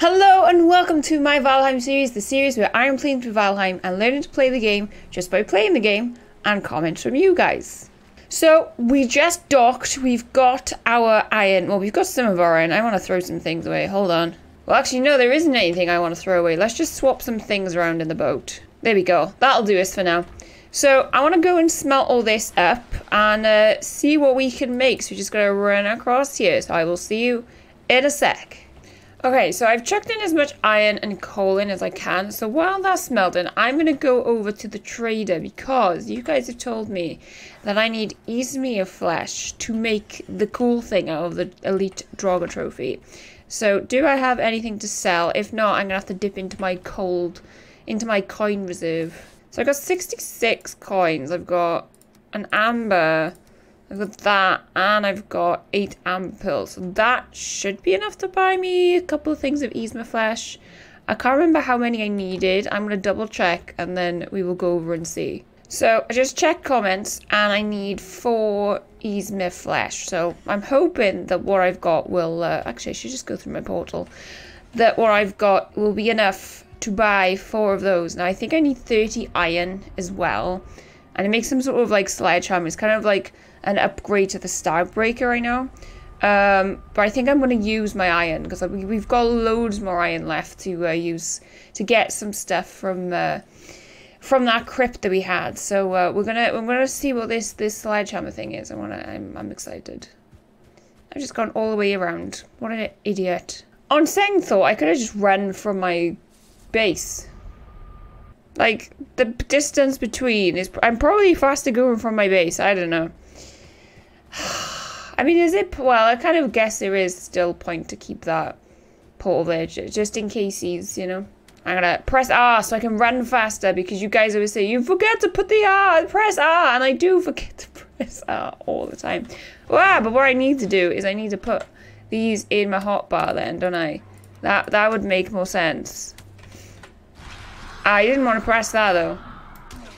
Hello and welcome to my Valheim series, the series where I am playing through Valheim and learning to play the game just by playing the game and comments from you guys. So, we just docked, we've got our iron, well we've got some of our iron, I want to throw some things away, hold on. Well actually no, there isn't anything I want to throw away, let's just swap some things around in the boat. There we go, that'll do us for now. So, I want to go and smelt all this up and uh, see what we can make, so we're just going to run across here, so I will see you in a sec. Okay, so I've chucked in as much iron and coal in as I can. So while that's smelting, I'm going to go over to the trader because you guys have told me that I need Ymir flesh to make the cool thing out of the Elite Draugr trophy. So do I have anything to sell? If not, I'm going to have to dip into my cold, into my coin reserve. So I've got 66 coins. I've got an amber, I've got that, and I've got eight amber pearls. So that should be enough to buy me a couple of things of Ymir flesh. I can't remember how many I needed. I'm going to double check, and then we will go over and see. So I just checked comments, and I need four Ymir flesh. So I'm hoping that what I've got will... Uh, actually, I should just go through my portal. That what I've got will be enough to buy four of those. Now, I think I need 30 iron as well. And it makes some sort of, like, sledgehammer. It's kind of like an upgrade to the Stagbreaker, I know. Um, but I think I'm going to use my iron because we've got loads more iron left to uh, use to get some stuff from uh, from that crypt that we had. So uh, we're gonna we're gonna see what this this sledgehammer thing is. I wanna I'm I'm excited. I've just gone all the way around. What an idiot! On second thought, I could have just run from my base. Like the distance between is I'm probably faster going from my base. I don't know. I mean, is it... Well, I kind of guess there is still point to keep that portal there, just in case he's, you know... I'm gonna press R so I can run faster because you guys always say, you forget to put the R, press R, and I do forget to press R all the time. Wow, but what I need to do is I need to put these in my hotbar then, don't I? That, that would make more sense. Ah, I didn't want to press that though.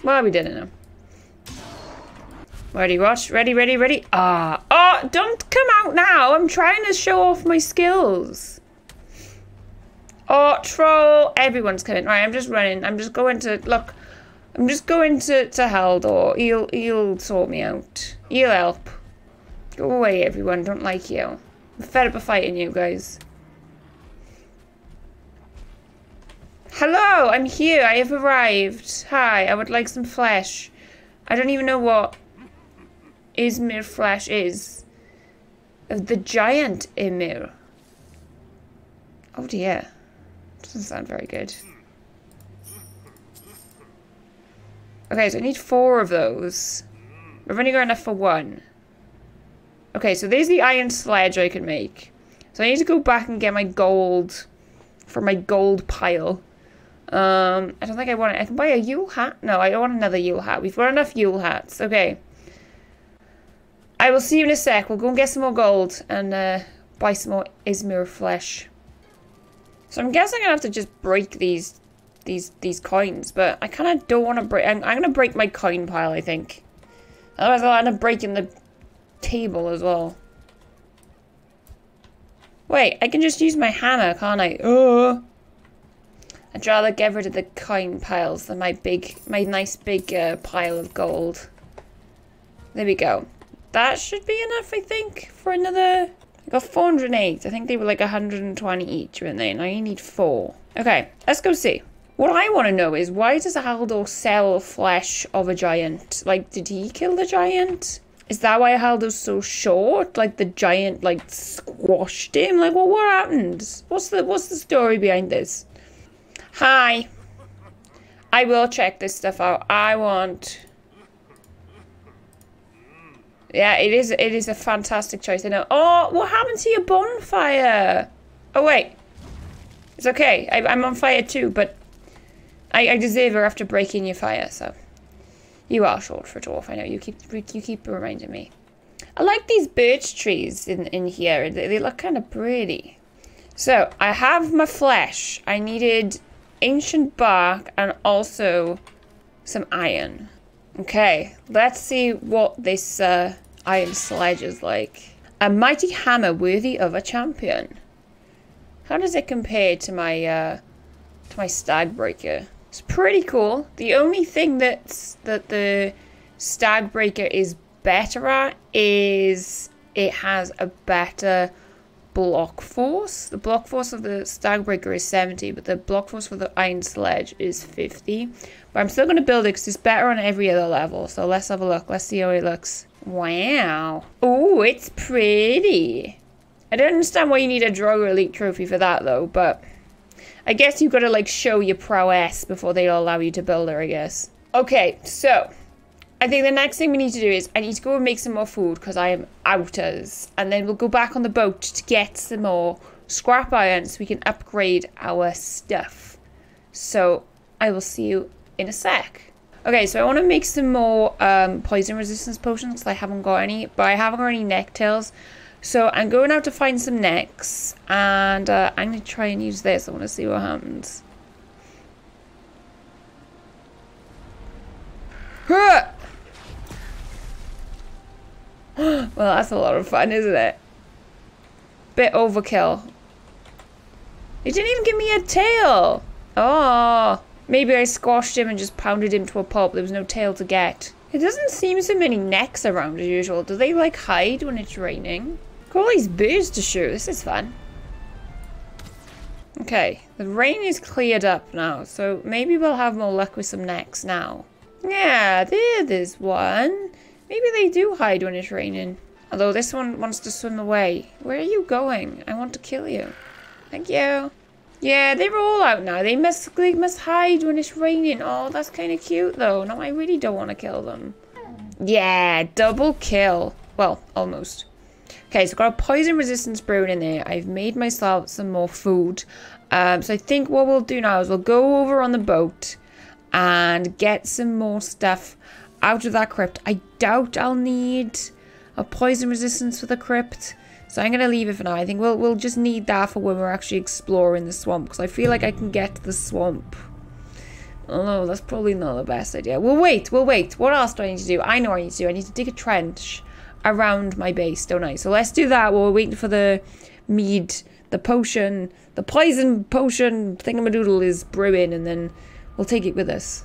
Well, we didn't know. Ready, watch. Ready, ready, ready. Ah. Oh, don't come out now. I'm trying to show off my skills. Oh, troll. Everyone's coming. Right, I'm just running. I'm just going to... Look. I'm just going to, to Haldor. He'll, he'll sort me out. He'll help. Go away, everyone. Don't like you. I'm fed up of fighting you guys. Hello, I'm here. I have arrived. Hi, I would like some flesh. I don't even know what Ymir Flash is. The giant Ymir. Oh dear. Doesn't sound very good. Okay, so I need four of those. We've only got enough for one. Okay, so there's the iron sledge I can make. So I need to go back and get my gold for my gold pile. Um, I don't think I want it. I can buy a Yule hat. No, I don't want another Yule hat. We've got enough Yule hats. Okay. I will see you in a sec. We'll go and get some more gold and uh, buy some more Ymir flesh. So I'm guessing I'm gonna have to just break these these these coins, but I kind of don't want to break. I'm, I'm, gonna break my coin pile, I think. Otherwise, I'll end up breaking the table as well. Wait, I can just use my hammer, can't I? Oh. I'd rather get rid of the coin piles than my big, my nice big uh, pile of gold. There we go that should be enough, I think, for another... I got 408. I think they were like 120 each, weren't they? Now you need four. Okay, let's go see. What I want to know is, why does a Haldor sell flesh of a giant? Like, did he kill the giant? Is that why Haldor's so short? Like, the giant, like, squashed him? Like, well, what happened? What's the, what's the story behind this? Hi. I will check this stuff out. I want yeah, it is. It is a fantastic choice. I know. Oh, what happened to your bonfire? Oh wait, it's okay. I, am on fire too, but I, I deserve her after breaking your fire. So you are short for dwarf. I know. You keep you keep reminding me. I like these birch trees in in here. They, they look kind of pretty. So I have my flesh. I needed ancient bark and also some iron. Okay, let's see what this uh, iron sledge is like. A mighty hammer worthy of a champion. How does it compare to my uh, to my stag breaker? It's pretty cool. The only thing that's that the stag breaker is better at is it has a better block force. The block force of the stag breaker is 70, but the block force for the iron sledge is 50. But I'm still going to build it because it's better on every other level. So let's have a look. Let's see how it looks. Wow. Oh, it's pretty. I don't understand why you need a Draugr Elite trophy for that though, but I guess you've got to like show your prowess before they'll allow you to build her, I guess. Okay, so I think the next thing we need to do is I need to go and make some more food because I am outers. And then we'll go back on the boat to get some more scrap iron so we can upgrade our stuff. So I will see you in a sec. Okay, so I want to make some more um, poison resistance potions because I haven't got any, but I haven't got any necktails. So I'm going out to find some necks, and uh, I'm going to try and use this. I want to see what happens. well, that's a lot of fun, isn't it? Bit overkill. He didn't even give me a tail. Oh, maybe I squashed him and just pounded him to a pulp. There was no tail to get. It doesn't seem so many necks around as usual. Do they like hide when it's raining? Got all these birds to shoot. This is fun. Okay, the rain is cleared up now, so maybe we'll have more luck with some necks now. Yeah, there, there's one. Maybe they do hide when it's raining. Although this one wants to swim away. Where are you going? I want to kill you. Thank you. Yeah, they're all out now. They must, they must hide when it's raining. Oh, that's kind of cute, though. No, I really don't want to kill them. Yeah, double kill. Well, almost. Okay, so I've got a poison resistance brewing in there. I've made myself some more food. Um, so I think what we'll do now is we'll go over on the boat and get some more stuff out of that crypt. I doubt I'll need a poison resistance for the crypt. So I'm going to leave it for now. I think we'll, we'll just need that for when we're actually exploring the swamp. Because I feel like I can get to the swamp. Oh, that's probably not the best idea. We'll wait. We'll wait. What else do I need to do? I know what I need to do. I need to dig a trench around my base, don't I? So let's do that while we're waiting for the mead, the potion, the poison potion thingamadoodle is brewing, and then we'll take it with us.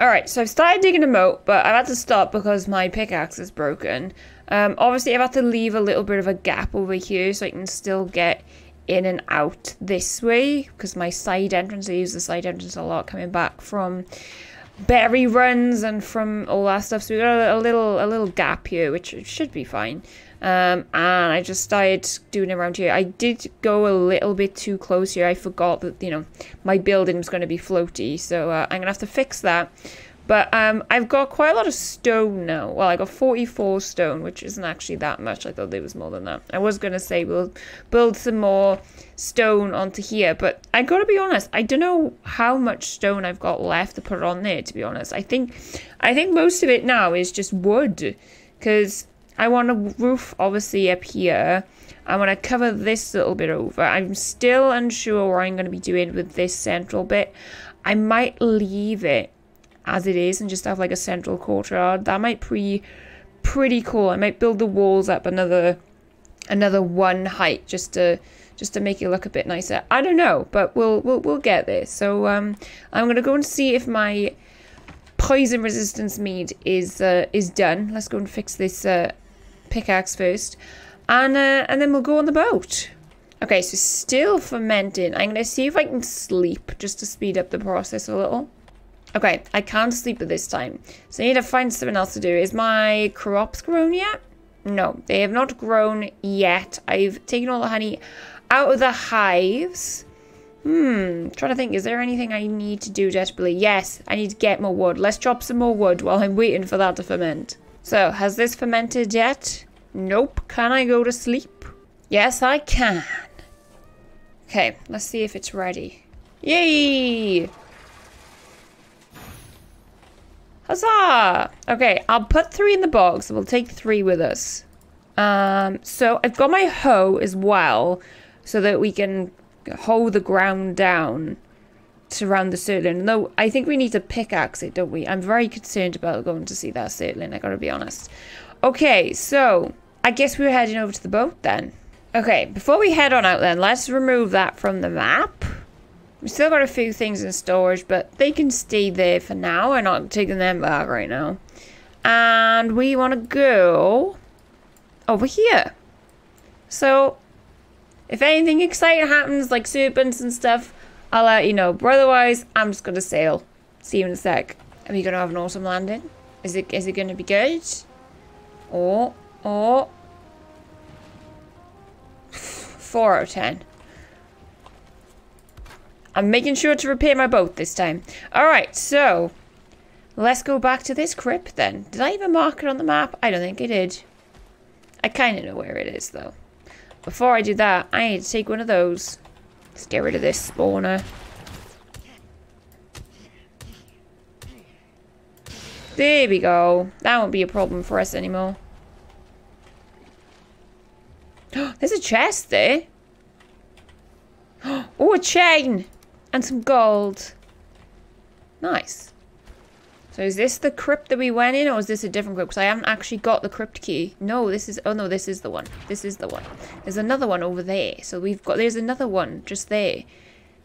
Alright, so I've started digging a moat, but I've had to stop because my pickaxe is broken. Um, obviously, I've had to leave a little bit of a gap over here so I can still get in and out this way because my side entrance, I use the side entrance a lot coming back from berry runs and from all that stuff. So we've got a, a, little a little gap here, which should be fine. Um, and I just started doing around here. I did go a little bit too close here. I forgot that you know my building was going to be floaty, so uh, I'm gonna have to fix that. But um, I've got quite a lot of stone now. Well, I got 44 stone, which isn't actually that much. I thought there was more than that. I was going to say we'll build some more stone onto here. But I got to be honest, I don't know how much stone I've got left to put on there, to be honest. I think, I think most of it now is just wood. Because I want a roof, obviously, up here. I want to cover this little bit over. I'm still unsure what I'm going to be doing with this central bit. I might leave it as it is and just have like a central courtyard. That might be pretty cool. I might build the walls up another another one height just to just to make it look a bit nicer. I don't know, but we'll we'll we'll get there. So um, I'm gonna go and see if my poison resistance mead is uh, is done. Let's go and fix this uh, pickaxe first, and uh, and then we'll go on the boat. Okay, so still fermenting. I'm gonna see if I can sleep just to speed up the process a little. Okay, I can't sleep at this time. So I need to find something else to do. Is my crops grown yet? No, they have not grown yet. I've taken all the honey out of the hives. Hmm, trying to think, is there anything I need to do desperately? Yes, I need to get more wood. Let's chop some more wood while I'm waiting for that to ferment. So, has this fermented yet? Nope. Can I go to sleep? Yes, I can. Okay, let's see if it's ready. Yay! Huzzah! Okay, I'll put three in the box. We'll take three with us. Um, so I've got my hoe as well, so that we can hoe the ground down surround the surtling. No, I think we need to pickaxe it, don't we? I'm very concerned about going to see that surtling, I gotta be honest. Okay, so I guess we're heading over to the boat then. Okay, before we head on out then, let's remove that from the map. We still got a few things in storage, but they can stay there for now. I'm not taking them back right now. And we want to go over here. So, if anything exciting happens, like serpents and stuff, I'll let you know. But otherwise, I'm just going to sail. See you in a sec. Are we going to have an awesome landing? Is it is it going to be good? Or, oh, or... 4 out of 10. I'm making sure to repair my boat this time. Alright, so... Let's go back to this crypt then. Did I even mark it on the map? I don't think I did. I kind of know where it is though. Before I do that, I need to take one of those. Let's get rid of this spawner. There we go. That won't be a problem for us anymore. There's a chest there. Oh, a chain! And some gold. Nice. So is this the crypt that we went in, or is this a different crypt? Because I haven't actually got the crypt key. No, this is... Oh, no, this is the one. This is the one. There's another one over there. So we've got... There's another one just there.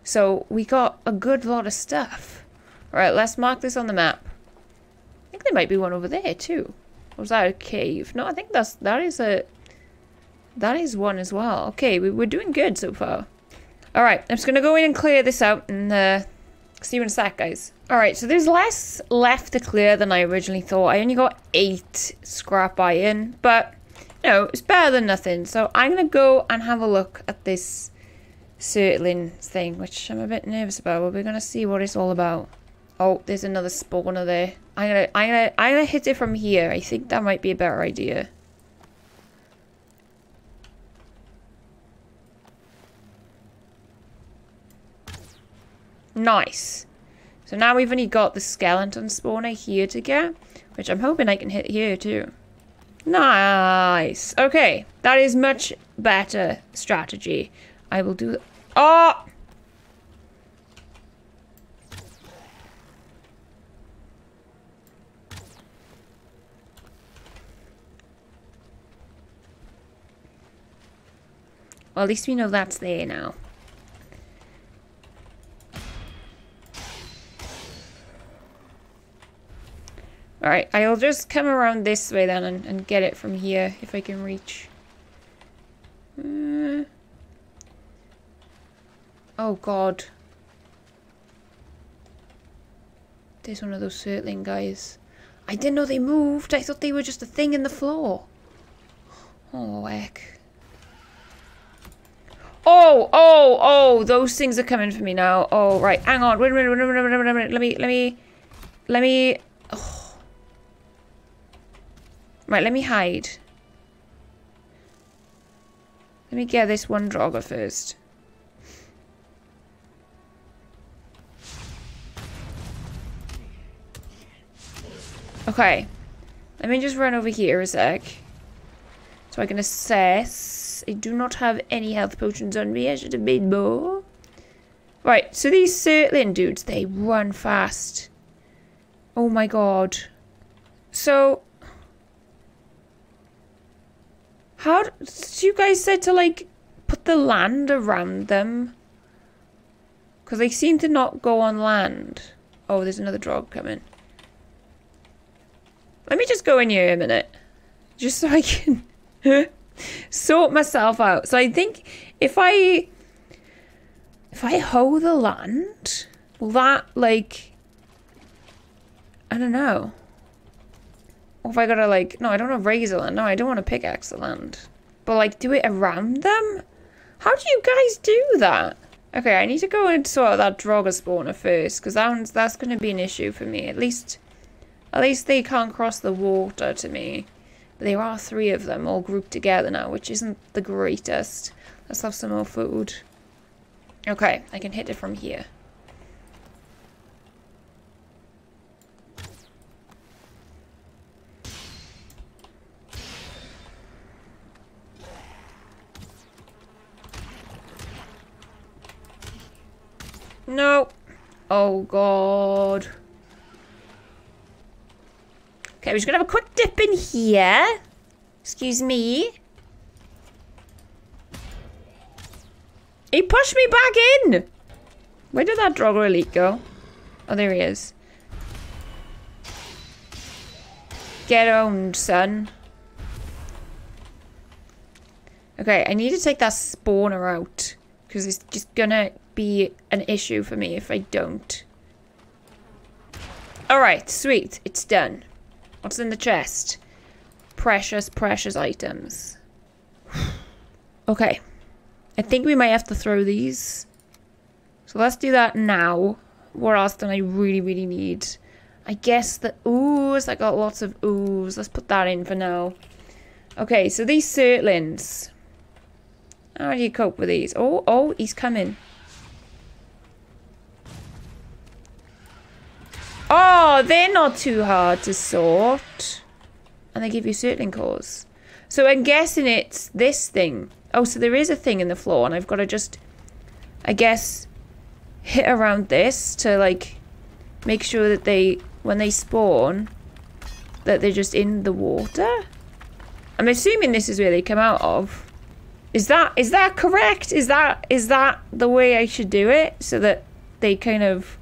So we got a good lot of stuff. Alright, let's mark this on the map. I think there might be one over there, too. Or was that a cave? No, I think that's... That is a... That is one as well. Okay, we, we're doing good so far. Alright, I'm just going to go in and clear this out and uh, see you in a sec, guys. Alright, so there's less left to clear than I originally thought. I only got eight scrap iron, but, you know, it's better than nothing. So I'm going to go and have a look at this Surtling thing, which I'm a bit nervous about, but we're going to see what it's all about. Oh, there's another spawner there. I'm gonna, I'm gonna, I'm gonna hit it from here. I think that might be a better idea. Nice. So now we've only got the skeleton spawner here to get, which I'm hoping I can hit here too. Nice. Okay, that is much better strategy. I will do... Oh! Well, at least we know that's there now. Alright, I'll just come around this way then and, and, get it from here if I can reach. Uh, oh god. There's one of those Surtling guys. I didn't know they moved. I thought they were just a thing in the floor. Oh, heck. Oh, oh, oh, those things are coming for me now. Oh, right, hang on. Wait a minute, wait a minute, wait a minute, wait a minute. Let me, let me, let me... Oh. Right, let me hide. Let me get this one Draugr first. Okay. Let me just run over here a sec. So I can assess. I do not have any health potions on me. I should have made more. Right, so these Surtling dudes, they run fast. Oh my god. So, How you guys said to like put the land around them? Because they seem to not go on land. Oh, there's another Draugr coming. Let me just go in here a minute. Just so I can sort myself out. So I think if I... If I hoe the land, will that, like... I don't know. Or if I gotta like, no, I don't want to the land. No, I don't want to pickaxe the land. But like, do it around them? How do you guys do that? Okay, I need to go and sort out that Draugr spawner first, because that one's, that's going to be an issue for me. At least, at least they can't cross the water to me. There are three of them all grouped together now, which isn't the greatest. Let's have some more food. Okay, I can hit it from here. No. Oh, God. Okay, we're just to have a quick dip in here. Excuse me. He pushed me back in! Where did that Draugr elite go? Oh, there he is. Get owned, son. Okay, I need to take that spawner out. Because it's just gonna be an issue for me if I don't. Alright, sweet. It's done. What's in the chest? Precious, precious items. okay. I think we might have to throw these. So let's do that now. What else do I really, really need? I guess the ooze. I got lots of ooze. Let's put that in for now. Okay, so these surtlings. How do you cope with these? Oh, oh, he's coming. Oh, they're not too hard to sort. And they give you surtling cores. So I'm guessing it's this thing. Oh, so there is a thing in the floor and I've got to just, I guess, hit around this to like make sure that they, when they spawn, that they're just in the water. I'm assuming this is where they come out of. Is that is that correct? Is that is that the way I should do it? So that they kind of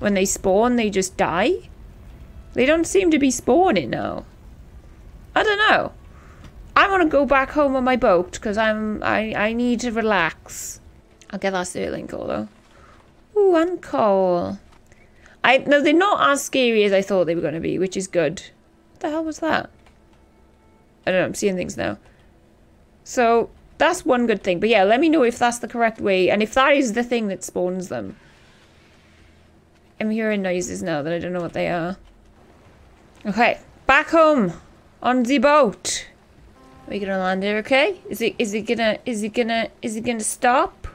when they spawn they just die? They don't seem to be spawning now. I don't know. I want to go back home on my boat because I'm I I need to relax. I'll get that surtling core though. Ooh, and coal. I no, they're not as scary as I thought they were going to be, which is good. What the hell was that? I don't know. I'm seeing things now. So that's one good thing. But yeah, let me know if that's the correct way and if that is the thing that spawns them. I'm hearing noises now that I don't know what they are. Okay, back home on the boat. Are we gonna land there? Okay. Is it? Is it gonna? Is it gonna? Is it gonna stop?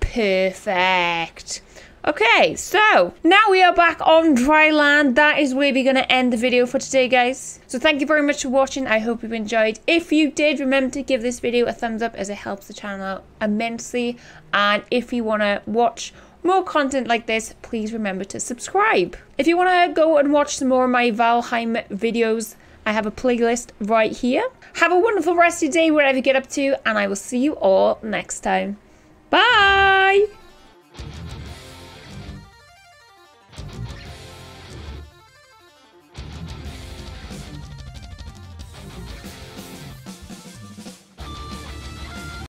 Perfect. Okay, so now we are back on dry land. That is where we're going to end the video for today, guys. So thank you very much for watching. I hope you've enjoyed. If you did, remember to give this video a thumbs up as it helps the channel out immensely. And if you want to watch more content like this, please remember to subscribe. If you want to go and watch some more of my Valheim videos, I have a playlist right here. Have a wonderful rest of your day, wherever you get up to, and I will see you all next time. Bye!